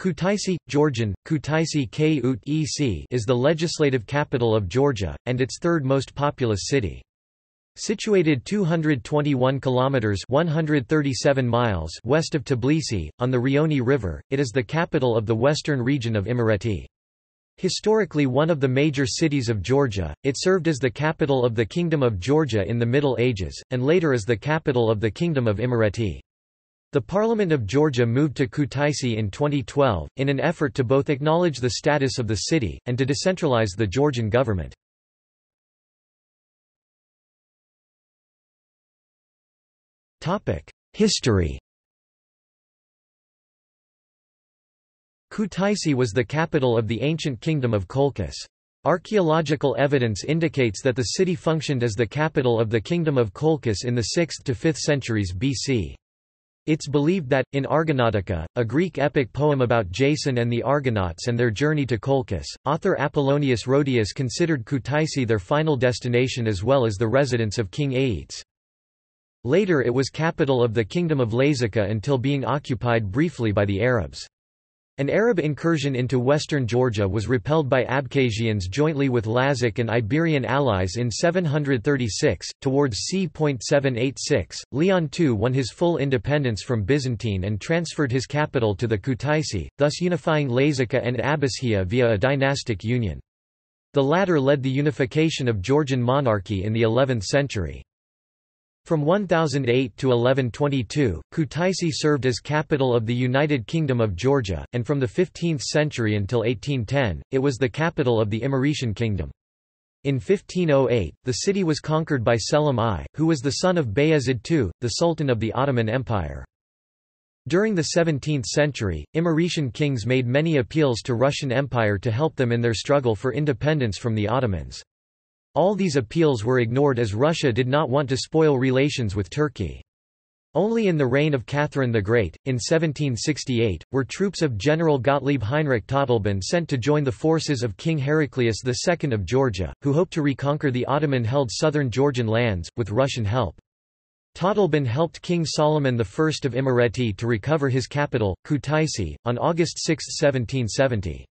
Kutaisi, Georgian, Kutaisi is the legislative capital of Georgia, and its third most populous city. Situated 221 kilometers (137 miles) west of Tbilisi on the Rioni River, it is the capital of the western region of Imereti. Historically one of the major cities of Georgia, it served as the capital of the Kingdom of Georgia in the Middle Ages, and later as the capital of the Kingdom of Imereti. The Parliament of Georgia moved to Kutaisi in 2012, in an effort to both acknowledge the status of the city, and to decentralize the Georgian government. History Kutaisi was the capital of the ancient kingdom of Colchis. Archaeological evidence indicates that the city functioned as the capital of the kingdom of Colchis in the 6th to 5th centuries BC. It's believed that, in Argonautica, a Greek epic poem about Jason and the Argonauts and their journey to Colchis, author Apollonius Rhodius considered Kutaisi their final destination as well as the residence of King Aeetes. Later it was capital of the Kingdom of Lazica until being occupied briefly by the Arabs. An Arab incursion into western Georgia was repelled by Abkhazians jointly with Lazic and Iberian allies in 736. Towards c.786, Leon II won his full independence from Byzantine and transferred his capital to the Kutaisi, thus unifying Lazica and Abasgia via a dynastic union. The latter led the unification of Georgian monarchy in the 11th century. From 1008 to 1122, Kutaisi served as capital of the United Kingdom of Georgia, and from the 15th century until 1810, it was the capital of the Imeretian Kingdom. In 1508, the city was conquered by Selim I, who was the son of Bayezid II, the Sultan of the Ottoman Empire. During the 17th century, Imeretian kings made many appeals to Russian Empire to help them in their struggle for independence from the Ottomans. All these appeals were ignored as Russia did not want to spoil relations with Turkey. Only in the reign of Catherine the Great, in 1768, were troops of General Gottlieb Heinrich Todleben sent to join the forces of King Heraclius II of Georgia, who hoped to reconquer the Ottoman-held southern Georgian lands, with Russian help. Todleben helped King Solomon I of Imereti to recover his capital, Kutaisi, on August 6, 1770.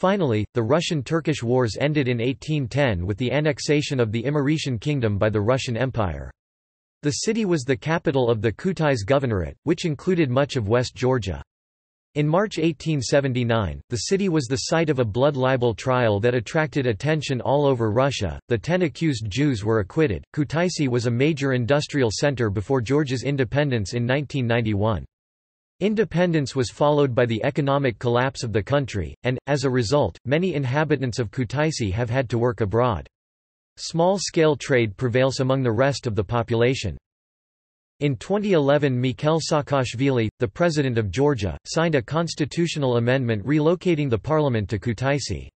Finally, the Russian-Turkish wars ended in 1810 with the annexation of the Imeretian kingdom by the Russian Empire. The city was the capital of the Kutais Governorate, which included much of West Georgia. In March 1879, the city was the site of a blood libel trial that attracted attention all over Russia. The ten accused Jews were acquitted. Kutaisi was a major industrial center before Georgia's independence in 1991. Independence was followed by the economic collapse of the country, and, as a result, many inhabitants of Kutaisi have had to work abroad. Small-scale trade prevails among the rest of the population. In 2011 Mikhail Saakashvili, the president of Georgia, signed a constitutional amendment relocating the parliament to Kutaisi.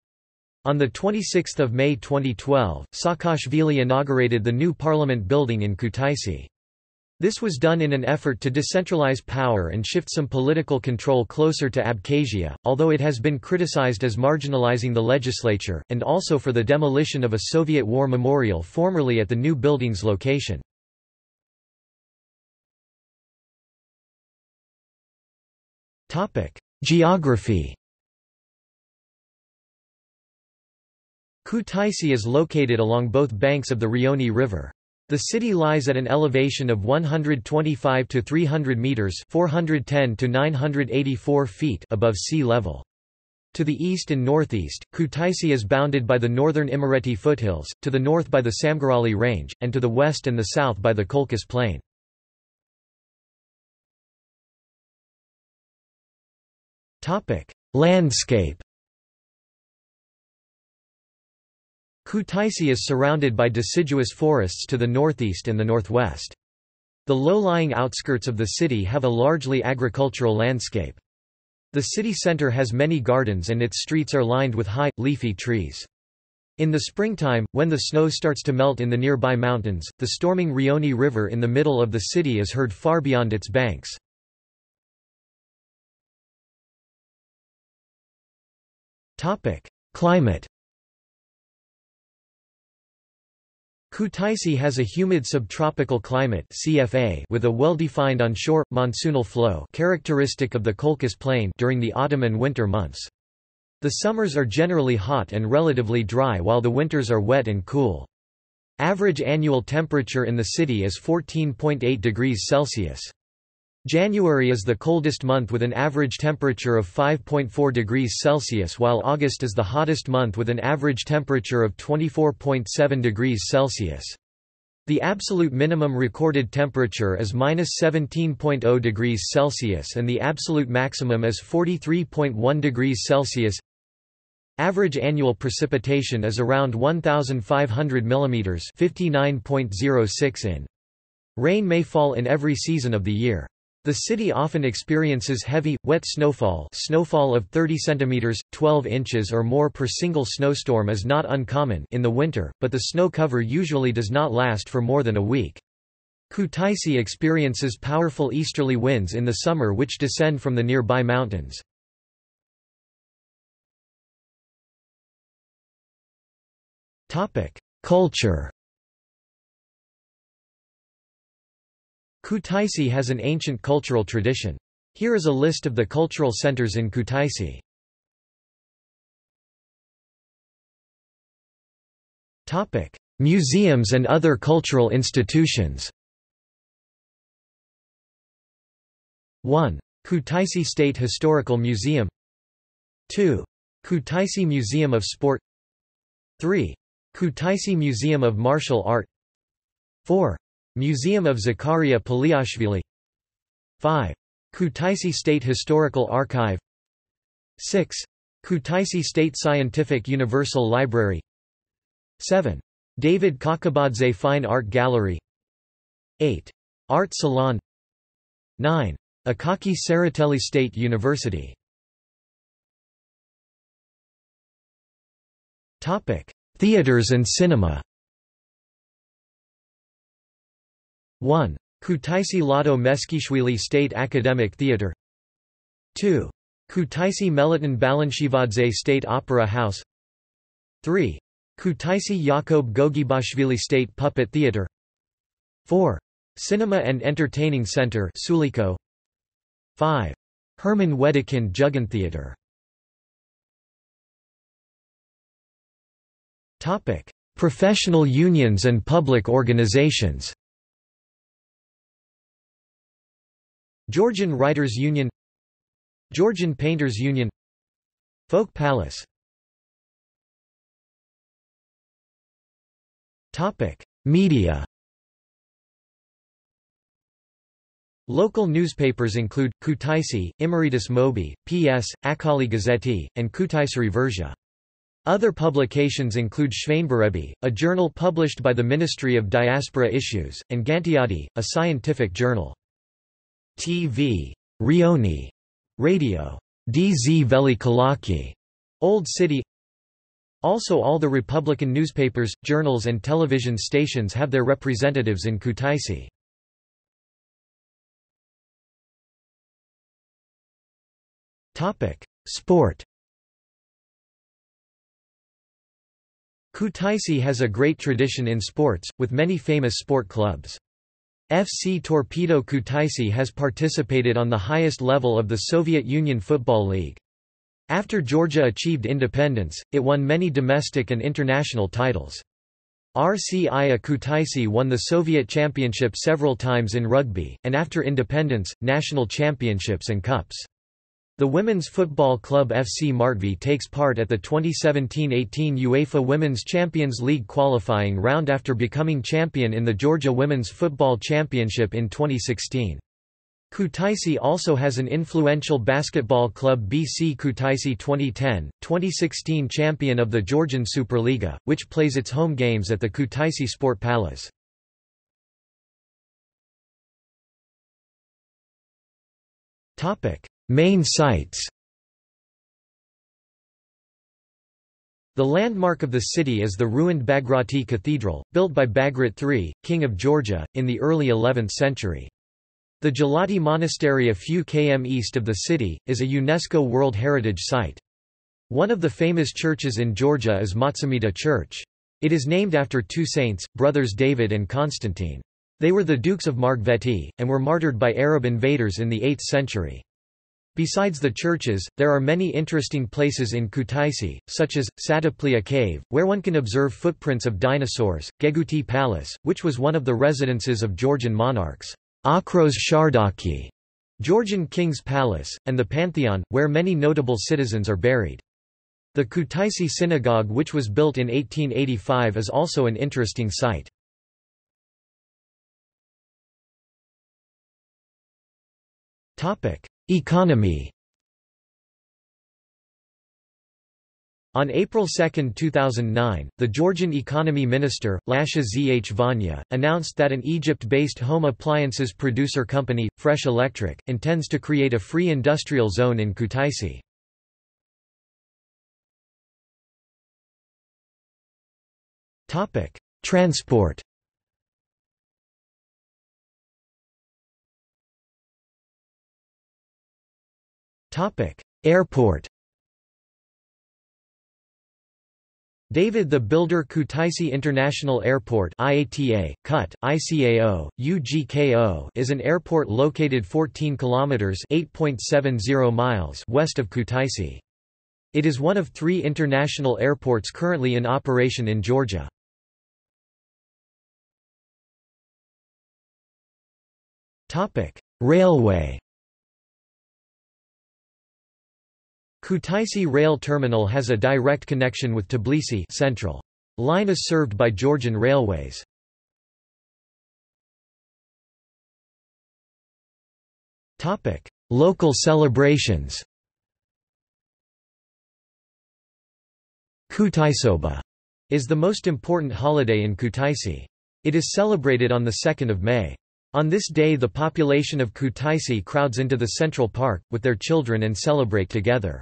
On 26 May 2012, Saakashvili inaugurated the new parliament building in Kutaisi. This was done in an effort to decentralize power and shift some political control closer to Abkhazia, although it has been criticized as marginalizing the legislature, and also for the demolition of a Soviet war memorial formerly at the new building's location. Geography Kutaisi is located along both banks of the Rioni River. The city lies at an elevation of 125 to 300 meters, 410 to 984 feet above sea level. To the east and northeast, Kutaisi is bounded by the northern Imereti foothills, to the north by the Samgurali Range, and to the west and the south by the Colchis Plain. Landscape Kutaisi is surrounded by deciduous forests to the northeast and the northwest. The low-lying outskirts of the city have a largely agricultural landscape. The city center has many gardens and its streets are lined with high, leafy trees. In the springtime, when the snow starts to melt in the nearby mountains, the storming Rioni River in the middle of the city is heard far beyond its banks. Climate Kutaisi has a humid subtropical climate CFA with a well-defined onshore, monsoonal flow characteristic of the Colchis Plain during the autumn and winter months. The summers are generally hot and relatively dry while the winters are wet and cool. Average annual temperature in the city is 14.8 degrees Celsius. January is the coldest month with an average temperature of 5.4 degrees Celsius while August is the hottest month with an average temperature of 24.7 degrees Celsius. The absolute minimum recorded temperature is minus 17.0 degrees Celsius and the absolute maximum is 43.1 degrees Celsius. Average annual precipitation is around 1,500 mm 59.06 in. Rain may fall in every season of the year. The city often experiences heavy, wet snowfall snowfall of 30 cm, 12 inches or more per single snowstorm is not uncommon in the winter, but the snow cover usually does not last for more than a week. Kutaisi experiences powerful easterly winds in the summer which descend from the nearby mountains. Culture Kutaisi has an ancient cultural tradition. Here is a list of the cultural centers in Kutaisi. Topic: Museums and other cultural institutions 1. Kutaisi State Historical Museum 2. Kutaisi Museum of Sport 3. Kutaisi Museum of Martial Art 4. Museum of Zakaria Paliashvili 5. Kutaisi State Historical Archive 6. Kutaisi State Scientific Universal Library 7. David Kakabadze Fine Art Gallery 8. Art Salon 9. Akaki Tsereteli State University Theaters and cinema 1. Kutaisi Lado Meskishvili State Academic Theatre 2. Kutaisi Meliton Balanchivadze State Opera House 3. Kutaisi Yakob Gogebashvili State Puppet Theatre 4. Cinema and Entertaining Center Suliko 5. Herman Wedekind Jugendtheater Professional unions and public organizations Georgian Writers' Union Georgian Painters' Union Folk Palace Media Local newspapers include, Kutaisi, Imeretis Moambe, P.S., Akhali Gazeti, and Kutaisari Verzha. Other publications include Shvainbarebi, a journal published by the Ministry of Diaspora Issues, and Gantiadi, a scientific journal. TV. Rioni. Radio. Dzveli Kalaki, Old City Also all the Republican newspapers, journals and television stations have their representatives in Kutaisi. Sport Kutaisi has a great tradition in sports, with many famous sport clubs. FC Torpedo Kutaisi has participated on the highest level of the Soviet Union Football League. After Georgia achieved independence, it won many domestic and international titles. RCI Kutaisi won the Soviet championship several times in rugby, and after independence, national championships and cups. The women's football club FC Martve takes part at the 2017–18 UEFA Women's Champions League qualifying round after becoming champion in the Georgia Women's Football Championship in 2016. Kutaisi also has an influential basketball club BC Kutaisi 2010, 2016 champion of the Georgian Superliga, which plays its home games at the Kutaisi Sport Palace. Topic: Main sites The landmark of the city is the ruined Bagrati Cathedral, built by Bagrat III, King of Georgia, in the early 11th century. The Gelati Monastery a few km east of the city, is a UNESCO World Heritage Site. One of the famous churches in Georgia is Motsameta Church. It is named after two saints, brothers David and Constantine. They were the dukes of Margveti, and were martyred by Arab invaders in the 8th century. Besides the churches, there are many interesting places in Kutaisi, such as, Sataplia Cave, where one can observe footprints of dinosaurs, Geguti Palace, which was one of the residences of Georgian monarchs, Akros Shardaki, Georgian King's Palace, and the Pantheon, where many notable citizens are buried. The Kutaisi Synagogue which was built in 1885 is also an interesting site. Economy On April 2, 2009, the Georgian economy minister, Lasha Zhvania, announced that an Egypt-based home appliances producer company, Fresh Electric, intends to create a free industrial zone in Kutaisi. Transport Airport David the Builder Kutaisi International Airport IATA, CUT, ICAO, UGKO is an airport located 14 kilometers (8.70 miles) west of Kutaisi. It is one of 3 international airports currently in operation in Georgia. Topic: Railway Kutaisi Rail Terminal has a direct connection with Tbilisi Central. Line is served by Georgian Railways. Topic: Local celebrations Kutaisoba is the most important holiday in Kutaisi. It is celebrated on the 2nd of May. On this day the population of Kutaisi crowds into the Central Park, with their children and celebrate together.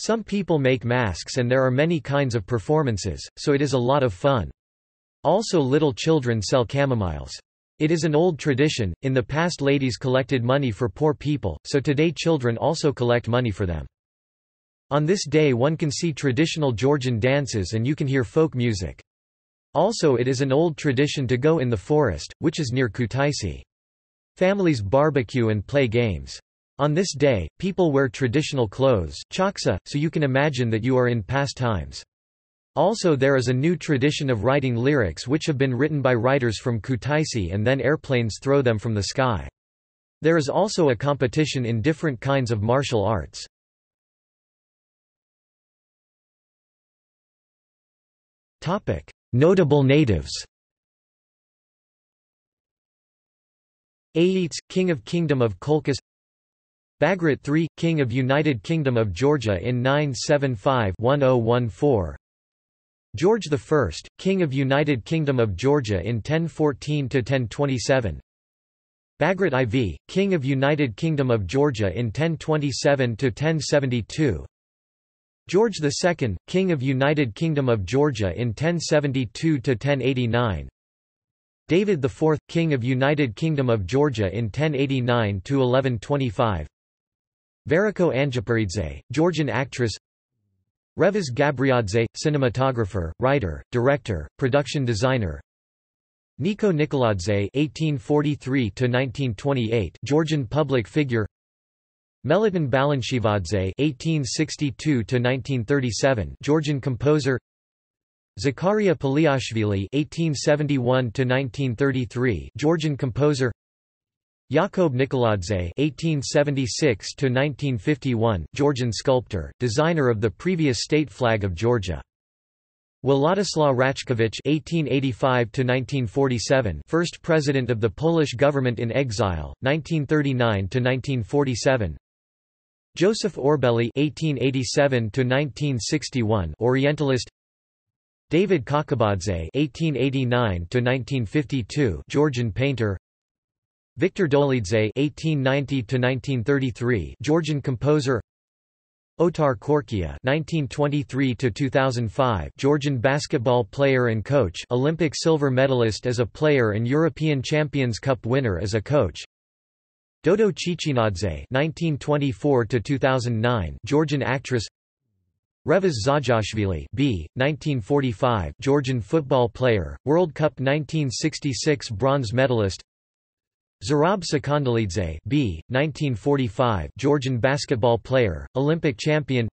Some people make masks and there are many kinds of performances, so it is a lot of fun. Also little children sell chamomiles. It is an old tradition, in the past ladies collected money for poor people, so today children also collect money for them. On this day one can see traditional Georgian dances and you can hear folk music. Also it is an old tradition to go in the forest, which is near Kutaisi. Families barbecue and play games. On this day, people wear traditional clothes chokha, so you can imagine that you are in past times. Also there is a new tradition of writing lyrics which have been written by writers from Kutaisi and then airplanes throw them from the sky. There is also a competition in different kinds of martial arts. Notable natives Aeetes, King of Kingdom of Colchis Bagrat III, King of United Kingdom of Georgia in 975-1014 George I, King of United Kingdom of Georgia in 1014–1027 Bagrat IV, King of United Kingdom of Georgia in 1027–1072 George II, King of United Kingdom of Georgia in 1072–1089 David IV, King of United Kingdom of Georgia in 1089–1125 Veriko Anjaparidze, Georgian actress Revaz Gabriadze, cinematographer, writer, director, production designer Niko Nikoladze (1843–1928), Georgian public figure. Meliton Balanchivadze (1862–1937), Georgian composer. Zakaria Paliashvili (1871–1933), Georgian composer. Yakob Nikoladze (1876–1951), Georgian sculptor, designer of the previous state flag of Georgia. Władysław Raczkowicz (1885–1947), first president of the Polish government in exile, 1939–1947. Joseph Orbeli (1887–1961), Orientalist. David Kakabadze (1889–1952), Georgian painter. Victor Dolidze (1890–1933), Georgian composer. Otar Korkia (1923–2005), Georgian basketball player and coach, Olympic silver medalist as a player and European Champions Cup winner as a coach. Dodo Chichinadze (1924–2009), Georgian actress. Revaz Dzodzuashvili B. 1945 Georgian football player, World Cup 1966 bronze medalist Zurab Sakandalidze B. 1945 Georgian basketball player, Olympic champion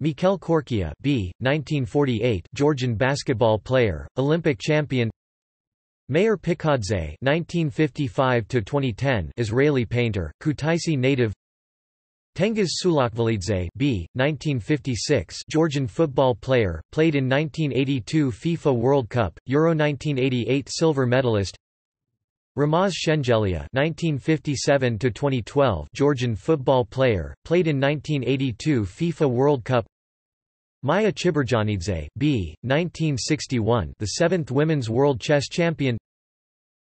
Mikel Korkia B. 1948 Georgian basketball player, Olympic champion Meir Pichhadze 1955 2010 Israeli painter, Kutaisi native Tengiz Sulakvelidze B. 1956 Georgian football player, played in 1982 FIFA World Cup, Euro 1988 silver medalist Ramaz Shengelia (1957–2012) Georgian football player, played in 1982 FIFA World Cup. Maya Chiburdanidze, B. 1961, the seventh women's world chess champion.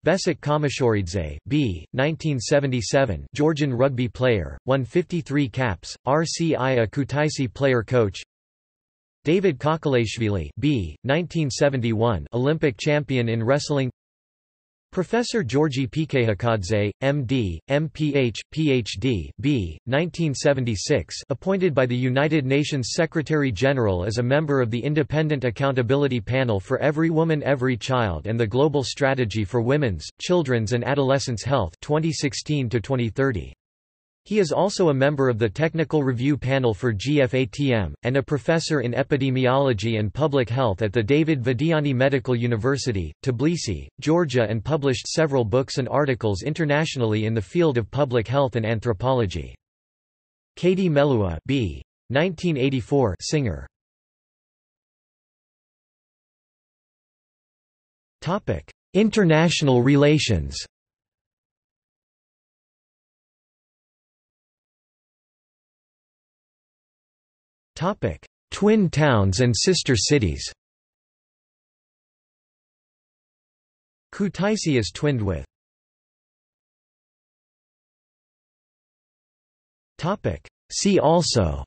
Besik Khamashuridze, B. 1977 Georgian rugby player, won 53 caps, RCI a Kutaisi player coach David Khakhaleishvili B. 1971 Olympic champion in wrestling Professor Georgi Pkhakadze, M.D., M.Ph., Ph.D. B. 1976 appointed by the United Nations Secretary-General as a member of the Independent Accountability Panel for Every Woman Every Child and the Global Strategy for Women's, Children's and Adolescents' Health 2016 -2030. He is also a member of the Technical Review Panel for GFATM, and a professor in epidemiology and public health at the David Tvildiani Medical University, Tbilisi, Georgia and published several books and articles internationally in the field of public health and anthropology. Katie Melua B. 1984 singer. International relations Twin towns and sister cities Kutaisi is twinned with See also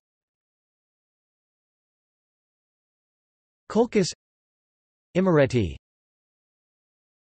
Colchis Imereti